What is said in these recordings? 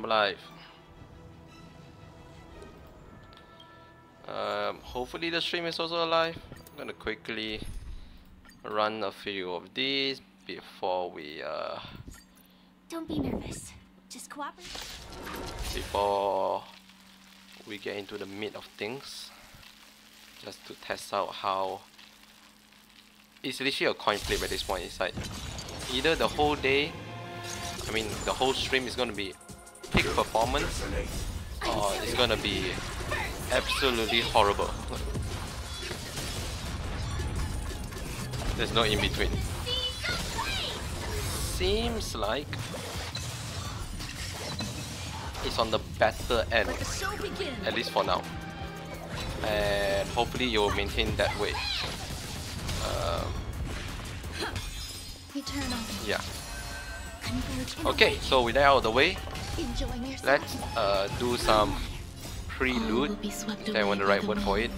I'm alive. Um, hopefully the stream is also alive. I'm gonna quickly run a few of these before we uh Don't be nervous. Just cooperate. before we get into the meat of things. Just to test out how it's literally a coin flip at this point. It's like either the whole day I mean the whole stream is gonna be peak performance or it's gonna be absolutely horrible. There's no in between. Seems like it's on the better end, Let the show begin. at least for now. And hopefully you'll maintain that way. Um, yeah. Okay, so with that out of the way. Let's uh, do some prelude. will be swept If I want the right word for it.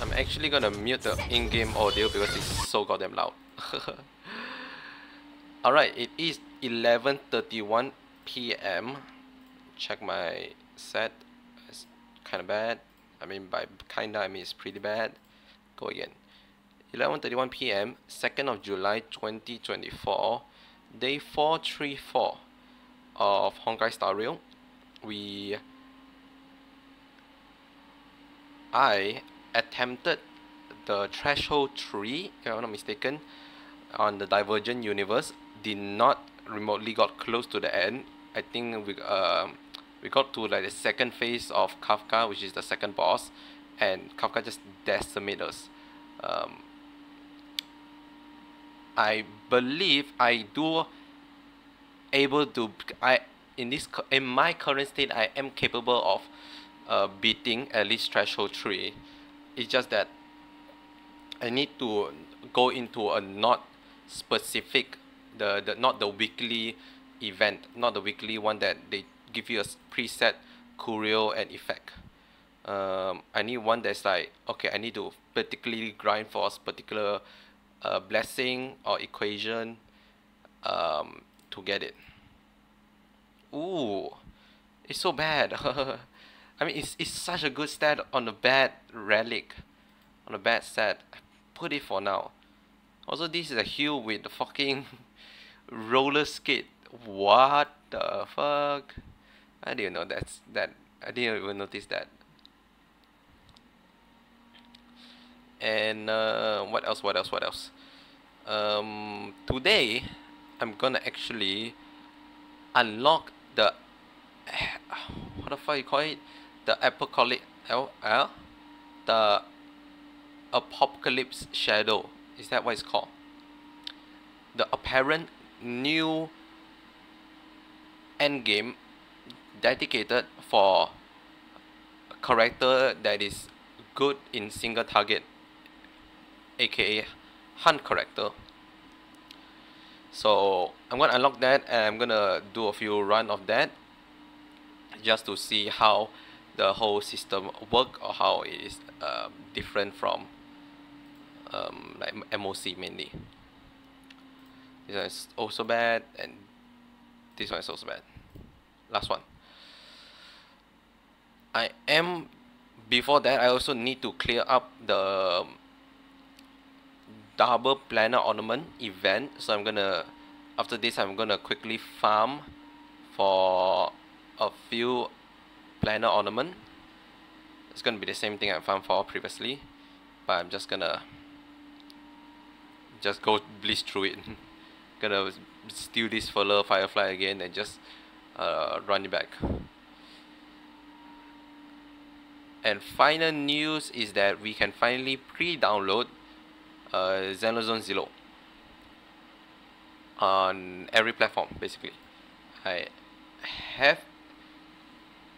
I'm actually gonna mute the in-game audio because it's so goddamn loud. Alright, it is 11.31 p.m. Check my set. It's kinda bad. I mean by kinda I mean it's pretty bad. Go again. 11.31 p.m. 2nd of July 2024. Day 434 of Honkai Star Rail. We I attempted the threshold 3, if I'm not mistaken, on the Divergent universe, did not remotely got close to the end. I think we um we got to like the second phase of Kafka, which is the second boss, and Kafka just decimated us. Um, I believe I do able to I in this in my current state I am capable of uh, beating at least threshold 3 it's just that I need to go into a not specific the, the not the weekly event not the weekly one that they give you a preset curio and effect. Um, I need one that's like okay I need to particularly grind for a particular uh, blessing or equation um, to get it Ooh, it's so bad. I mean, it's, it's such a good stat on a bad relic, on a bad set. Put it for now. Also, this is a hill with the fucking roller skate. What the fuck? I didn't know that's that. I didn't even notice that. And uh, what else? What else? What else? Um, today, I'm gonna actually unlock the what the fuck you call it? The apocalypse L L the apocalypse shadow. Is that what it's called? The apparent new endgame dedicated for a character that is good in single target aka hunt corrector so I'm gonna unlock that and I'm gonna do a few run of that just to see how the whole system work or how it is uh, different from um, like MOC mainly. This one is also bad and this one is also bad. Last one. I am before that I also need to clear up the double planar ornament event. So I'm gonna after this I'm gonna quickly farm for a few planar ornament. It's gonna be the same thing I farmed for previously but I'm just gonna just go blitz through it. Gonna steal this furler firefly again and just uh, run it back. And final news is that we can finally pre-download uh, Zenless Zone Zero on every platform basically. I have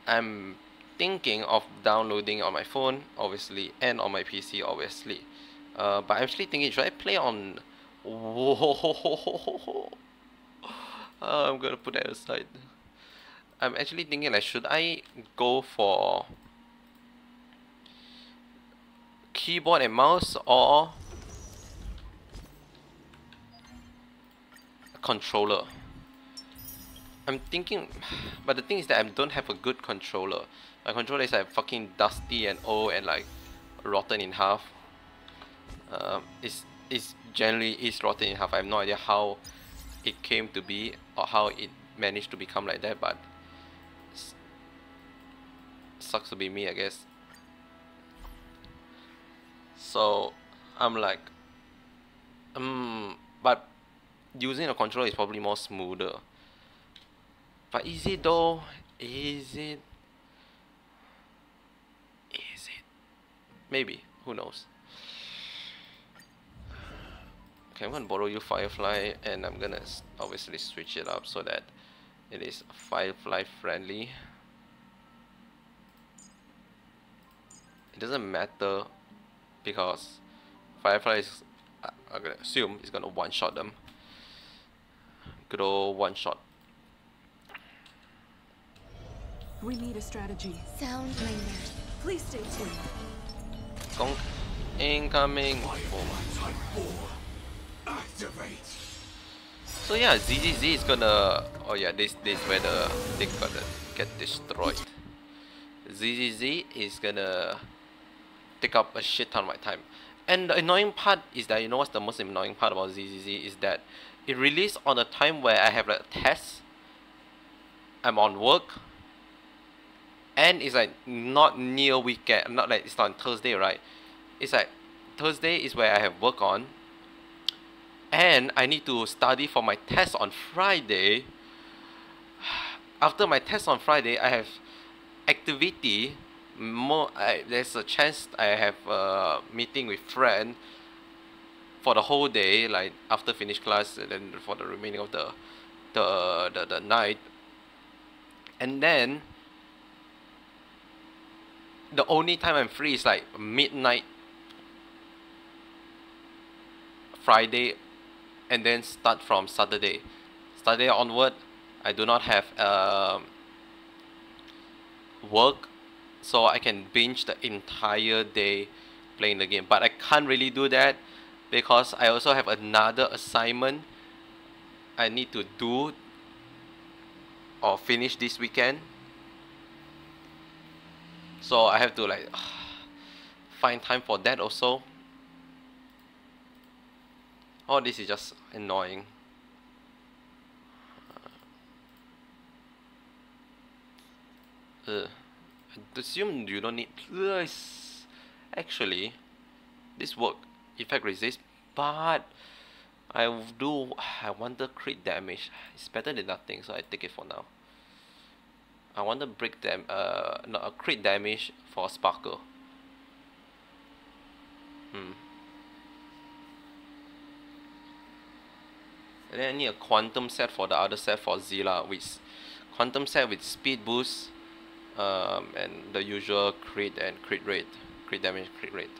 I'm thinking of downloading on my phone obviously and on my PC obviously. Uh, but I'm actually thinking should I play on Whoa. I'm gonna put that aside. I'm actually thinking like should I go for keyboard and mouse or controller. I'm thinking, but the thing is that I don't have a good controller. My controller is like fucking dusty and old and like rotten in half. Um, it's it's generally is rotten in half. I have no idea how it came to be or how it managed to become like that, but sucks to be me, I guess. So I'm like, um, but using a controller is probably more smoother. But is it though? Is it? Is it? Maybe. Who knows? Okay, I'm gonna borrow you Firefly and I'm gonna obviously switch it up so that it is Firefly friendly. It doesn't matter because Firefly is, I'm gonna assume, is gonna one shot them. Good old one shot. We need a strategy. Sound nightmares. Please stay tuned. Gong incoming. So yeah, ZZZ is gonna. Oh yeah, this this where the they gonna get destroyed. ZZZ is gonna take up a shit ton of my time. And the annoying part is that you know what's the most annoying part about ZZZ is that it released on a time where I have like a test. I'm on work and it's like not near weekend not like it's not on thursday right it's like thursday is where i have work on and i need to study for my test on friday after my test on friday i have activity more I, there's a chance i have a meeting with friend for the whole day like after finish class and then for the remaining of the the the, the night and then the only time I'm free is like midnight Friday and then start from Saturday. Saturday onward, I do not have um, work, so I can binge the entire day playing the game. But I can't really do that because I also have another assignment I need to do or finish this weekend. So I have to like find time for that also. All this is just annoying. Uh, I assume you don't need actually this work effect resist but I do I want the crit damage it's better than nothing so I take it for now. I want to break them uh no a crit damage for sparkle. Hmm. And then I need a quantum set for the other set for Seele with quantum set with speed boost um, and the usual crit and crit rate crit damage crit rate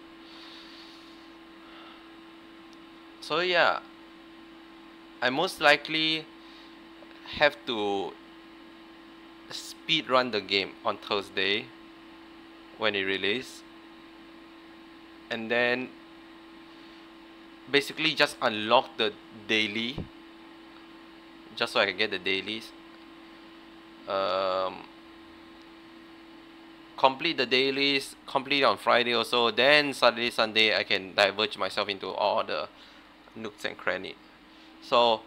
so yeah. I most likely have to speed run the game on Thursday when it release. And then basically just unlock the daily just so I can get the dailies. Um, complete the dailies complete on Friday also. Then Saturday Sunday I can diverge myself into all the nooks and cranny so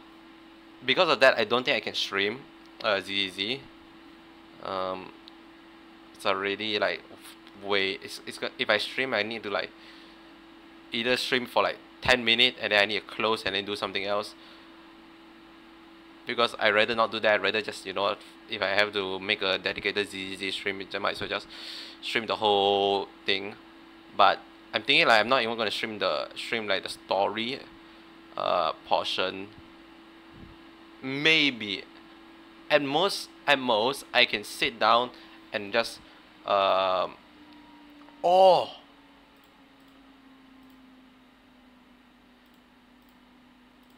because of that I don't think I can stream uh, ZZZ um, it's already like way it's, it's if I stream I need to like either stream for like 10 minutes and then I need to close and then do something else. Because I rather not do that I rather just you know if I have to make a dedicated ZZZ stream I might well just stream the whole thing. But I'm thinking like I'm not even gonna stream the stream like the story uh, portion. Maybe at most at most I can sit down and just um, oh.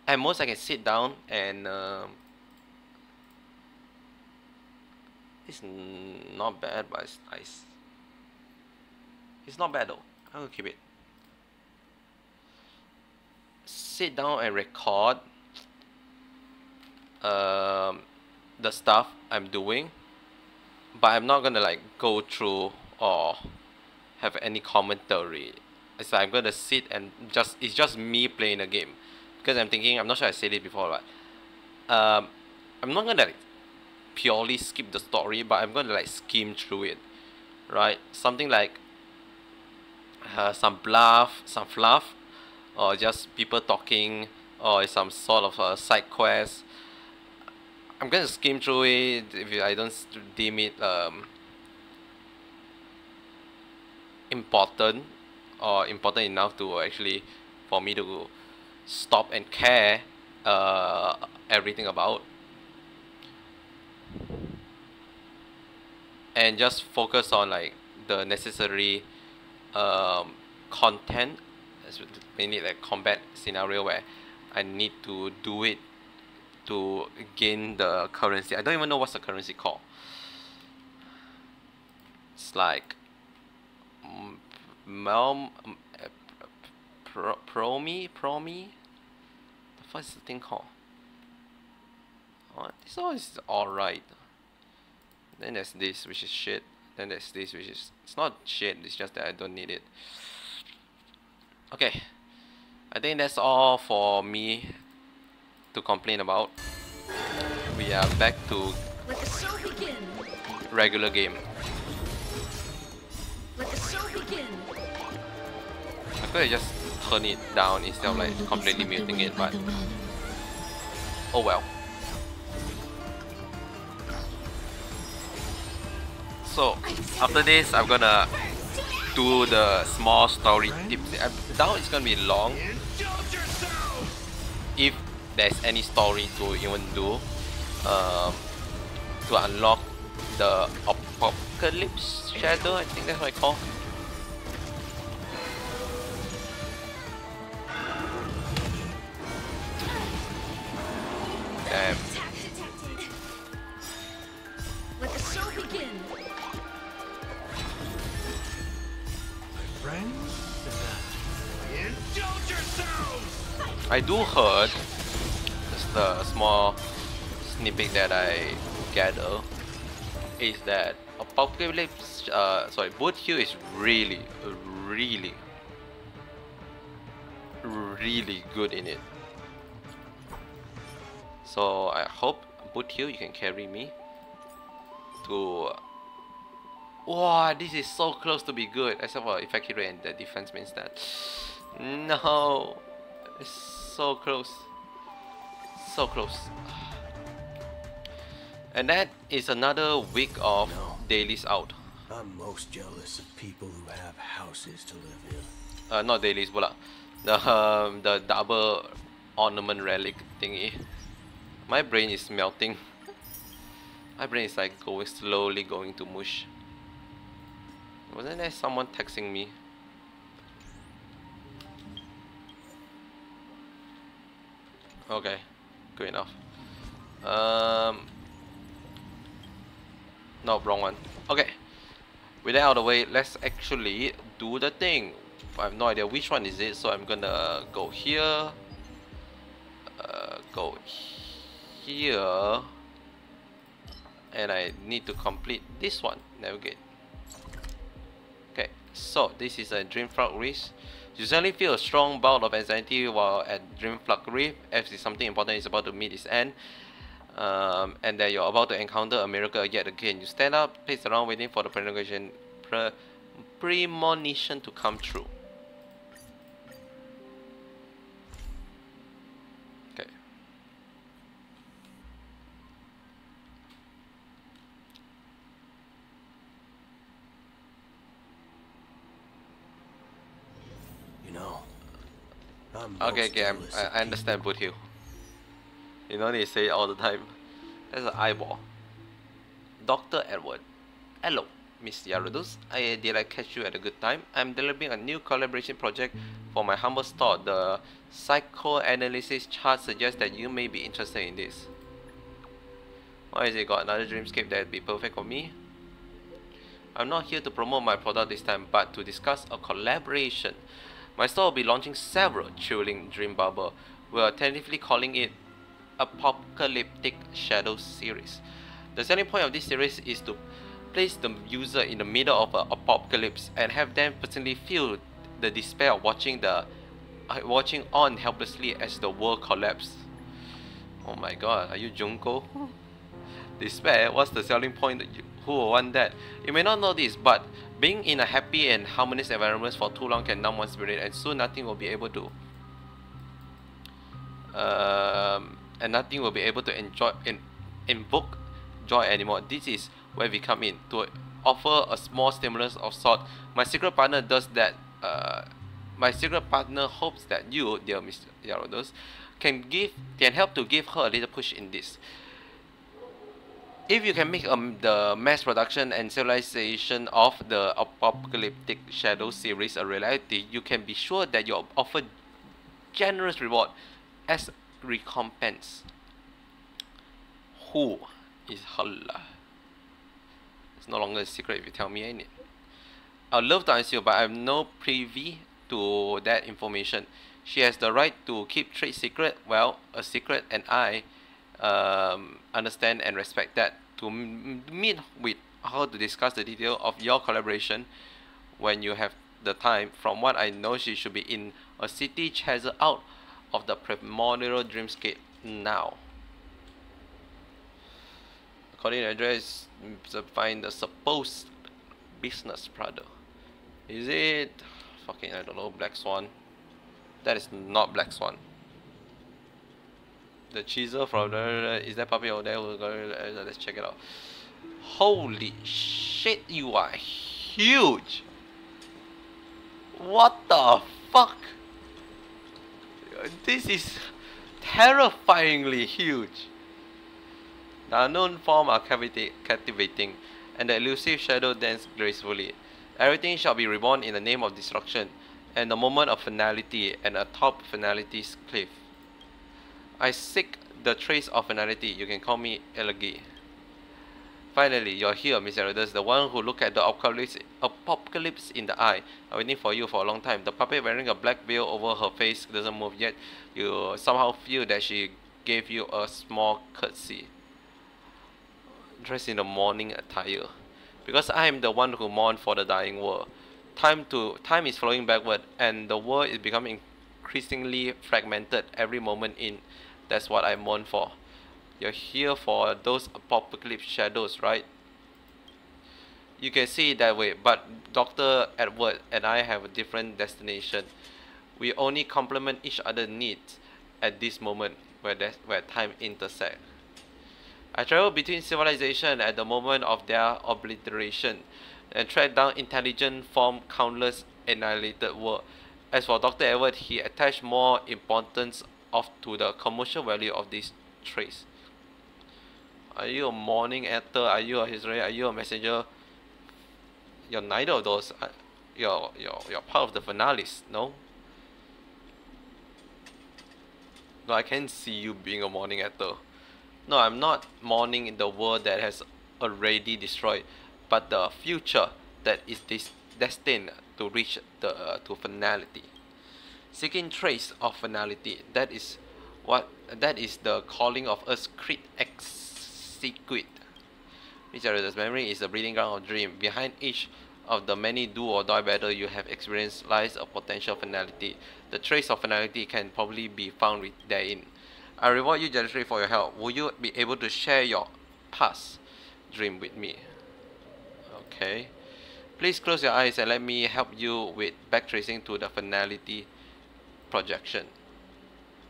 At most I can sit down and um, it's not bad but it's nice. It's not bad though. I will keep it sit down and record um, the stuff I'm doing, but I'm not gonna like go through or have any commentary. It's like I'm gonna sit and just it's just me playing a game because I'm thinking I'm not sure I said it before, but um, I'm not gonna like, purely skip the story, but I'm gonna like skim through it, right? Something like uh, some bluff, some fluff, or just people talking, or some sort of a side quest. I'm gonna skim through it if I don't deem it um, important or important enough to actually for me to stop and care uh, everything about and just focus on like the necessary um, content mainly like combat scenario where I need to do it to gain the currency. I don't even know what's the currency called. It's like mm, Mel pro, Promi Promi? The first thing called? This one is alright then there's this which is shit. Then there's this which is it's not shit it's just that I don't need it okay I think that's all for me to complain about we are back to Let the show begin. regular game Let the show begin. I could have just turn it down instead of like completely muting it but oh well so after this I'm gonna do the small story tips I doubt it's gonna be long if there's any story to even do um, to unlock the apocalypse shadow I think that's what I call Damn. I do heard just the small snippet that I gather is that Apocalypse uh sorry Boot Hill is really really really good in it. So I hope Boot Hill you can carry me to Wow, this is so close to be good, except for effect rate and the defense means that. No, it's so close, so close. And that is another week of No. dailies out. I'm most jealous of people who have houses to live in. Uh, not dailies, but The um, the double ornament relic thingy. My brain is melting. My brain is like going slowly going to mush. Wasn't there someone texting me? Okay, good enough. Um, no, wrong one. Okay, with that out of the way, let's actually do the thing. I have no idea which one is it, so I'm gonna go here, uh, go here, and I need to complete this one. Navigate. Okay, so this is a Dreamflux Reef. You suddenly feel a strong bout of anxiety while at Dreamflux Reef, as if something important is about to meet its end, um, and that you're about to encounter a miracle yet again. You stand up, pace around, waiting for the premonition, pre premonition to come true. Okay, okay, I'm, I, I understand Boot Hill. You know they say all the time. That's an eyeball. Dr. Edward. Hello, Miss Yaradus. I did I catch you at a good time? I'm developing a new collaboration project for my humble store. The psychoanalysis chart suggests that you may be interested in this. Why is it got another dreamscape that would be perfect for me? I'm not here to promote my product this time, but to discuss a collaboration. My store will be launching several chilling dream bubble. We are tentatively calling it Apocalyptic Shadow series. The selling point of this series is to place the user in the middle of an apocalypse and have them personally feel the despair of watching the uh, watching on helplessly as the world collapses. Oh my god, are you Junko? Despair, what's the selling point? Who will want that? You may not know this, but being in a happy and harmonious environment for too long can numb one's spirit, and soon nothing will be able to. Um, and nothing will be able to enjoy in, invoke joy anymore. This is where we come in to offer a small stimulus of sort. My secret partner does that. Uh, my secret partner hopes that you, dear Mr. Yarodos, can give can help to give her a little push in this. If you can make um, the mass production and serialization of the Apocalyptic Shadow series a reality, you can be sure that you're offered generous reward as recompense. Who is Hala? It's no longer a secret if you tell me, ain't it? I'd love to answer you, but I'm no privy to that information. She has the right to keep trade secret. Well, a secret, and I um, understand and respect that. To meet with her to discuss the detail of your collaboration when you have the time. From what I know, she should be in a city chaser out of the primordial dreamscape now. According to address, find the supposed business brother. Is it fucking I don't know Black Swan? That is not Black Swan. The cheeser from is that puppy over there? Uh, let's check it out. Holy shit, you are huge! What the fuck? This is terrifyingly huge. The unknown form are captivating, and the elusive shadow dance gracefully. Everything shall be reborn in the name of destruction, and the moment of finality and atop finality's cliff. I seek the trace of finality. You can call me Elegy. Finally, you're here, Miss Elders, the one who looked at the apocalypse, apocalypse in the eye. I'm waiting for you for a long time. The puppet wearing a black veil over her face doesn't move yet. You somehow feel that she gave you a small curtsy. Dressed in the mourning attire. Because I am the one who mourn for the dying world. Time to time is flowing backward and the world is becoming increasingly fragmented every moment in. That's what I mourn for. You're here for those apocalypse shadows, right? You can see it that way, but Dr. Edward and I have a different destination. We only complement each other's needs at this moment where, where time intersect. I travel between civilization at the moment of their obliteration and track down intelligent form countless annihilated world. As for Dr. Edward, he attached more importance of to the commercial value of these traits. Are you a mourning actor? Are you a history? Are you a messenger? You're neither of those. You're, you're, you're part of the finales, no? No, I can see you being a mourning actor. No, I'm not mourning in the world that has already destroyed, but the future that is destined to reach the uh, to finality. Seeking trace of finality. That is what that is the calling of us Creed Exequit. Miserators memory is the breeding ground of dream. Behind each of the many do or die battle you have experienced lies a potential finality. The trace of finality can probably be found therein. I reward you generously for your help. Will you be able to share your past dream with me? Okay. Please close your eyes and let me help you with backtracing to the finality projection.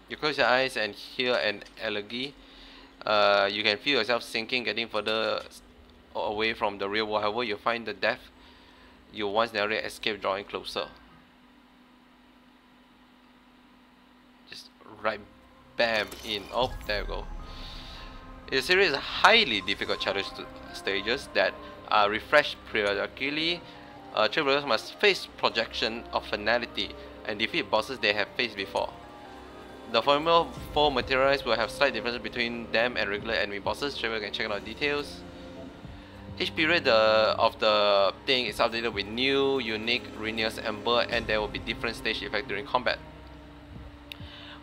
You close your eyes and hear an elegy. Uh, you can feel yourself sinking, getting further away from the real world. However, you find the death you once narrowly escaped drawing closer. Just right bam in oh there we go a series of highly difficult challenge stages that are refreshed periodically uh, travelers must face projection of finality and defeat bosses they have faced before the Formula 4 materials will have slight differences between them and regular enemy bosses. Traveler can check out details. Each period of the thing is updated with new, unique, Renius Ember and there will be different stage effect during combat.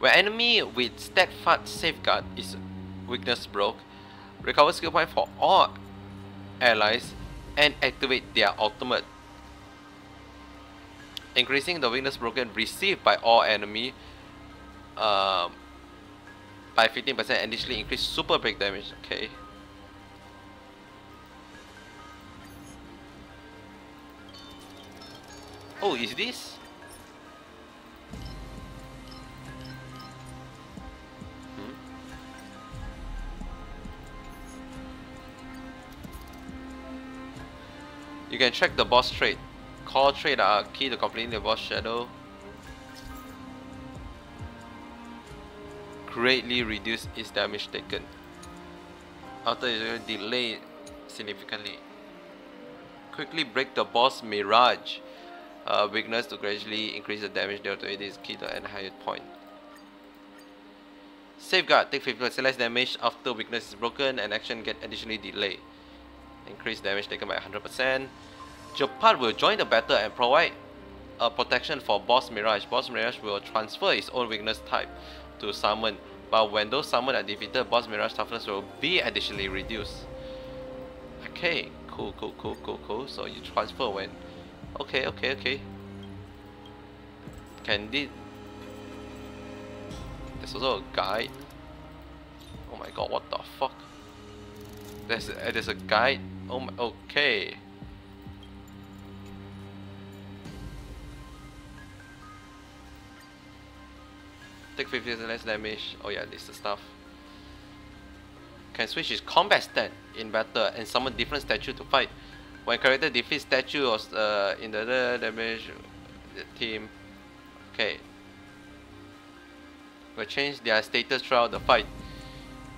When enemy with steadfast safeguard is weakness broke, recover skill point for all allies and activate their ultimate. Increasing the weakness broken received by all enemy um, by 15% and additionally increase super break damage. Okay. Oh, is this? Hmm? You can check the boss trait. Core trait are key to completing the boss shadow. Greatly reduce its damage taken. After it delay significantly. Quickly break the boss mirage. Uh, weakness to gradually increase the damage dealt to it is key to an higher point. Safeguard, take 50% less damage after weakness is broken and action get additionally delayed. Increase damage taken by 100%. Gepard will join the battle and provide a protection for Boss Mirage. Boss Mirage will transfer its own weakness type to summon, but when those summon are defeated, Boss Mirage toughness will be additionally reduced. Okay, cool, cool, cool, cool, cool. So you transfer when Okay, okay, okay. Can this... There's also a guide. Oh my god, what the fuck? There's a, there's a guide. Oh my, okay. Take 50 less damage. Oh yeah, this stuff. Can switch his combat stat in battle and summon different statue to fight. When character defeats statue or uh, in the damage the team. Okay. Will change their status throughout the fight.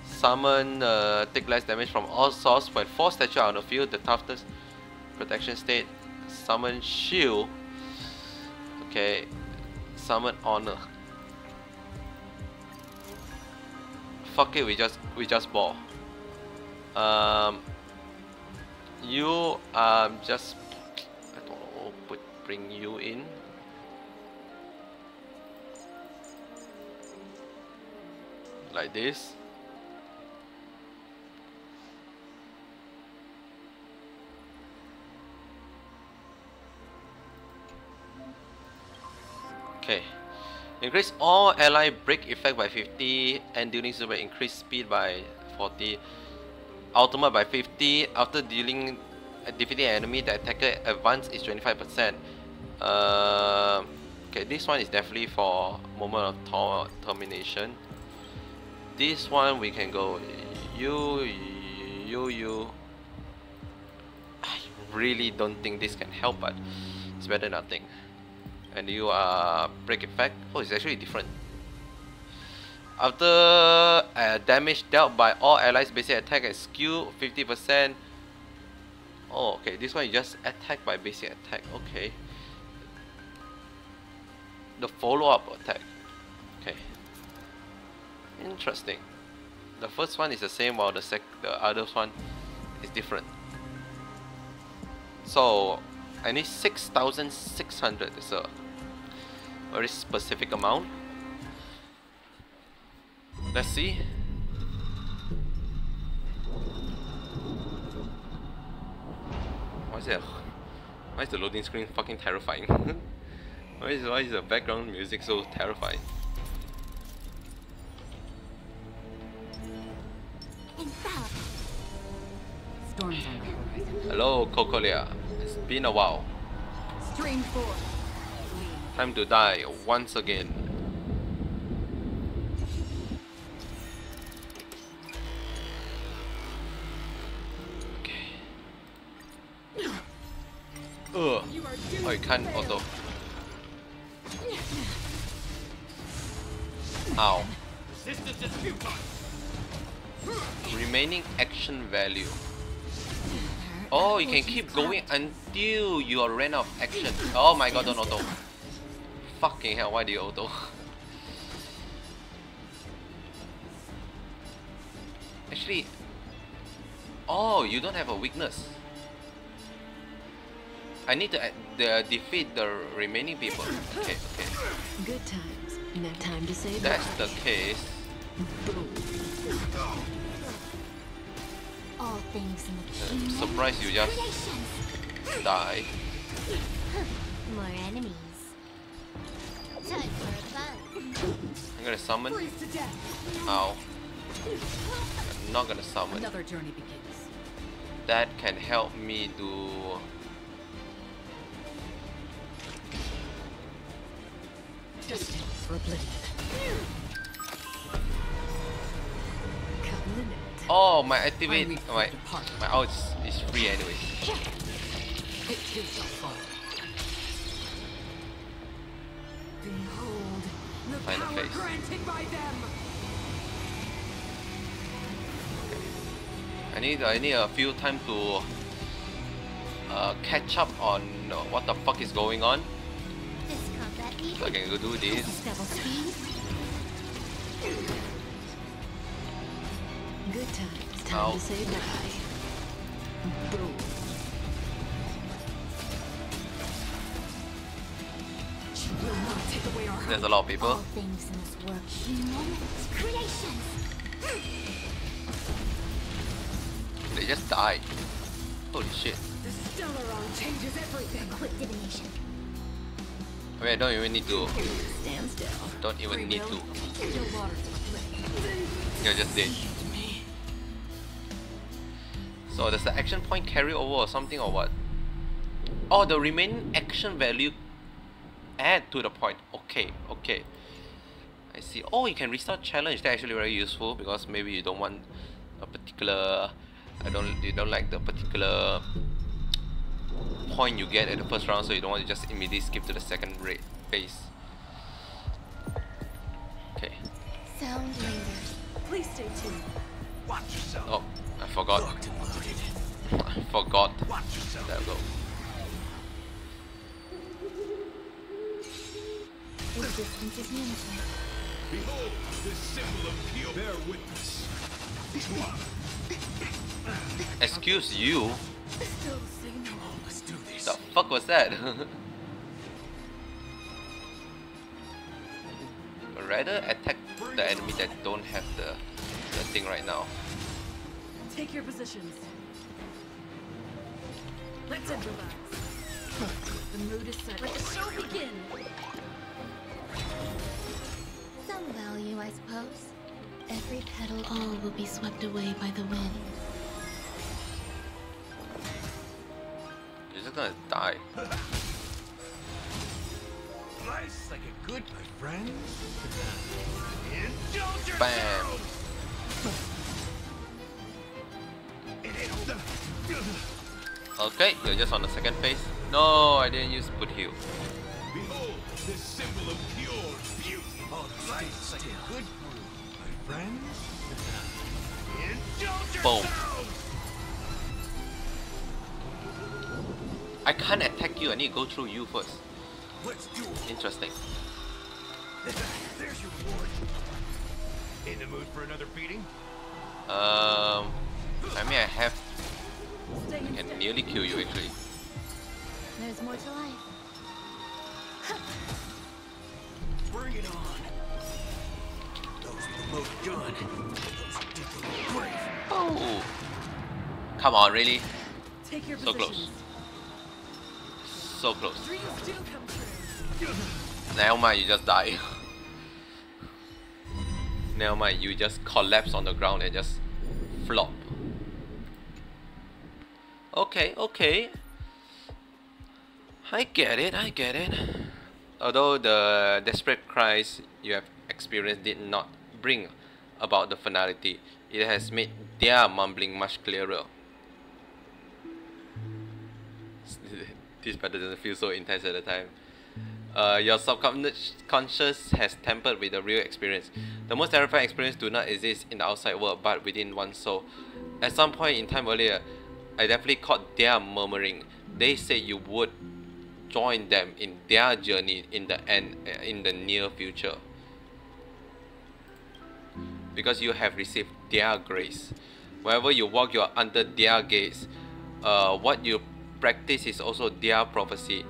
Summon uh, take less damage from all source when four statues are on the field. The toughness protection state. Summon shield. Okay. Summon honor. Fuck it, we just we just ball. Um you um just I don't know put bring you in. Like this. Okay increase all ally break effect by 50 and dealing super increase speed by 40 ultimate by 50 after dealing uh, defeating enemy the attacker advance is 25% uh, okay this one is definitely for moment of termination. This one we can go you you you. I really don't think this can help but it's better than nothing and you are break effect oh it's actually different. After uh, damage dealt by all allies basic attack and skill 50% Oh okay this one is just attack by basic attack okay. The follow up attack Okay. Interesting. The first one is the same while the sec the other one is different. So I need 6600 it's a very specific amount Let's see. Why is? Why is the loading screen fucking terrifying? why is why is the background music so terrifying? Storms on the horizon. Hello, Cocolia. It's been a while. Stream four. Time to die once again. Okay. Ugh. Oh, you can't auto. Ow. Remaining action value. Oh, you can keep going until you are ran out of action. Oh my god, don't auto. Fucking hell, why do you auto? Actually, oh, you don't have a weakness. I need to uh, the, defeat the remaining people. Okay, okay. Good times. No time to say that's the case, All things in the uh, surprise you just die. More enemies. Time for fun. I'm gonna summon. Freeze to death. Ow. I'm not gonna summon. Another journey begins. That can help me do. Destined for oblivion. Oh, my activate. My my out is, is free anyways. The Final power face. them. I need I need a few time to uh, catch up on uh, what the fuck is going on. This. So I can go do This this. is double. Good. Time Ow. to say bye. There's a lot of people. things in this world. Human. They just died. Holy shit. The Stellaron changes everything. Quick divination. I mean, I don't even need to. Stand still. Don't even need to. Still waters for play. You're just dead. So does the action point carry over or something or what? Oh, the remaining action value add to the point. Okay, okay. I see. Oh, you can restart challenge. That's actually very useful because maybe you don't want a particular. I don't. You don't like the particular point you get at the first round, so you don't want to just immediately skip to the second rate phase. Okay. Sound lingers. Please stay tuned. Watch yourself. Oh, I forgot. Locked and loaded. I forgot. Watch yourself. There we go. Resistance is unified. Behold, this symbol of pure. Bear witness. Excuse you. The fuck was that? Rather attack the enemy that don't have the the thing right now. Take your positions. Let's improvise. The mood is set. Let the show begin. Some value, I suppose. Every petal, all will be swept away by the wind. You're just gonna die. Slice like a good, my friend. Indulge yourself. Bam. Okay, you're just on the second phase. No, I didn't use Boot Hill. Oh, like a good brew, my friend. Indulge Boom. I can't attack you, I need to go through you first. Let's do it. Interesting. There's your reward. In the mood for another beating? Um I mean I have I can nearly kill you actually. There's more to life. Bring it on. Those with the most gun. Those who dig the grave. Oh come on really? Take your So close. So close. Never mind, you just die. Never mind, you just collapse on the ground and just flop. Okay, okay. I get it, I get it. Although the desperate cries you have experienced did not bring about the finality, it has made their mumbling much clearer. this battle doesn't feel so intense at the time. Uh, your subconscious has tampered with the real experience. The most terrifying experience do not exist in the outside world, but within one's soul. At some point in time earlier, I definitely caught their murmuring. They said you would join them in their journey in the end, uh, in the near future. Because you have received their grace. Wherever you walk, you are under their gaze. Uh, what you practice is also their prophecy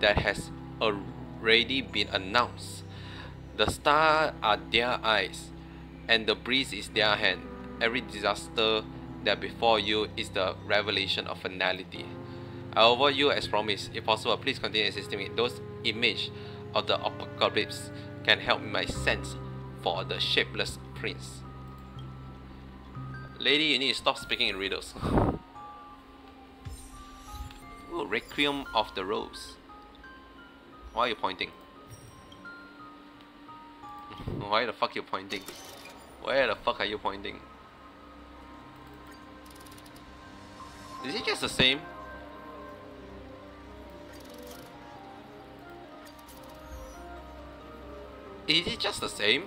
that has already been announced. The stars are their eyes, and the breeze is their hand. Every disaster that before you is the revelation of finality. I offer you as promised. If possible, please continue assisting me. Those image of the apocalypse can help my sense for the shapeless prince. Lady, you need to stop speaking in riddles. Ooh, Requiem of the Rose. Why are you pointing? Why the fuck are you pointing? Where the fuck are you pointing? Is it just the same? Is it just the same?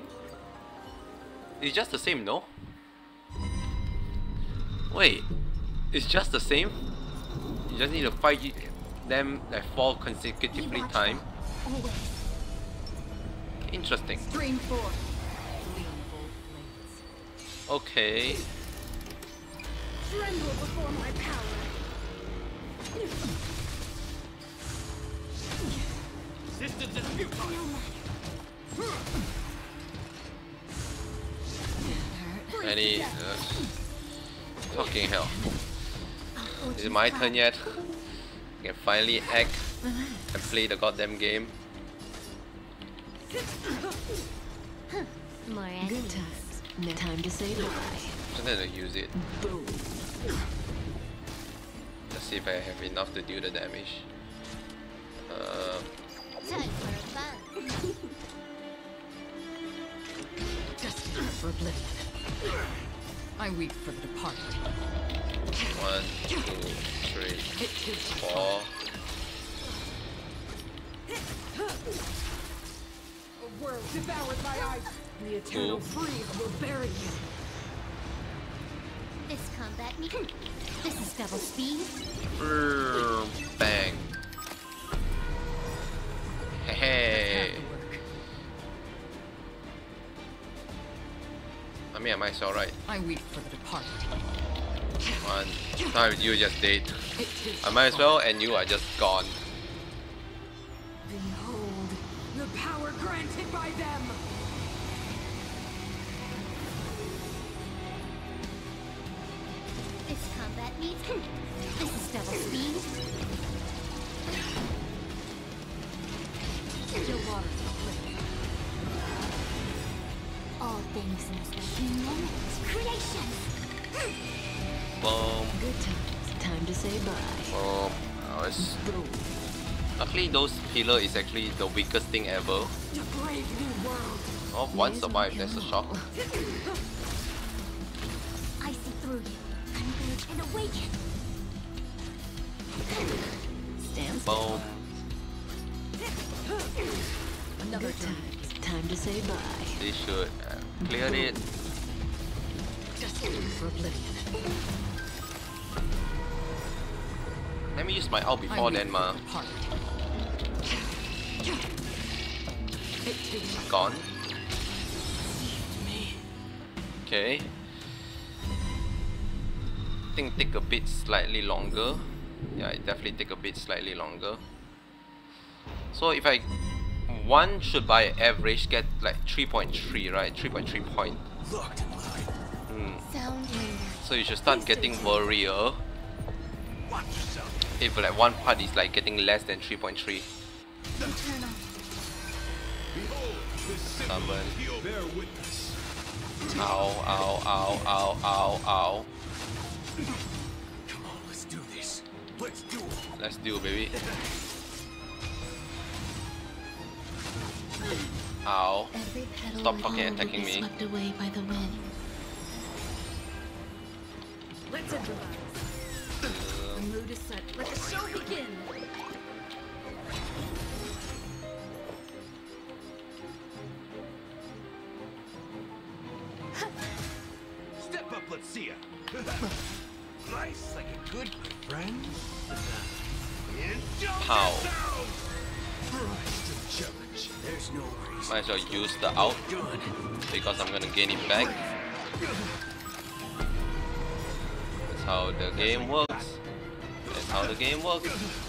It's just the same, no? Wait, it's just the same? You just need to fight them like four consecutively time. Interesting. Stream four. Lean both blades. Okay. Tremble before my power. Resistance is futile. Any uh, fucking hell. Is it my turn yet? I can finally act and play the goddamn game. More Good times. No time to say bye. Just need to use it. Boom. Let's see if I have enough to do the damage. Uh, Time for fun. Destiny for oblivion. I weep for the departed. one, two, three, It too. A world devoured by ice. The eternal Cool. freeze will bury you. This combat me. This is double speed. Brrr, Bang. I mean, I might as well, right? I weep for the departed. One. Now you just dead. I might as well, and you are just gone. Boom, Good times. Time to say bye. boom. Oh, it's, Boom. luckily, those healer is actually the weakest thing ever. To brave new world. Oh, one May survived. That's a shock. I see through you. Converge and awaken. Stand. Boom. Another Good time. Time to say bye. They should uh, clear it. Destiny for oblivion. Let me use my ult I before weep then, for ma. It too Gone. Okay. think take a bit slightly longer. Yeah, it definitely take a bit slightly longer. So if I one should by average get like 3.3, right? 3.3 point. Locked and loaded. Hmm. Sound lingers. So you should start getting worrier Watch yourself. If like one part is like getting less than 3.3. Eternal. Behold, the symbol Summon. of Heo. Bear witness. Ow, ow, ow, ow, ow, ow. Come on, let's do this. Let's do it. Let's do it, baby. Ow. Every petal Stop and fucking attacking me. away by the wind. Let's improvise. The mood is set. Let the show begin. Step up, let's see ya. nice, like a good friend. Indulge Pow. yourself. Rise to the challenge. There's no reason. Might as well use the out because I'm gonna gain it back. That's how the game works. How the game works.